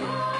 Bye.